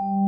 you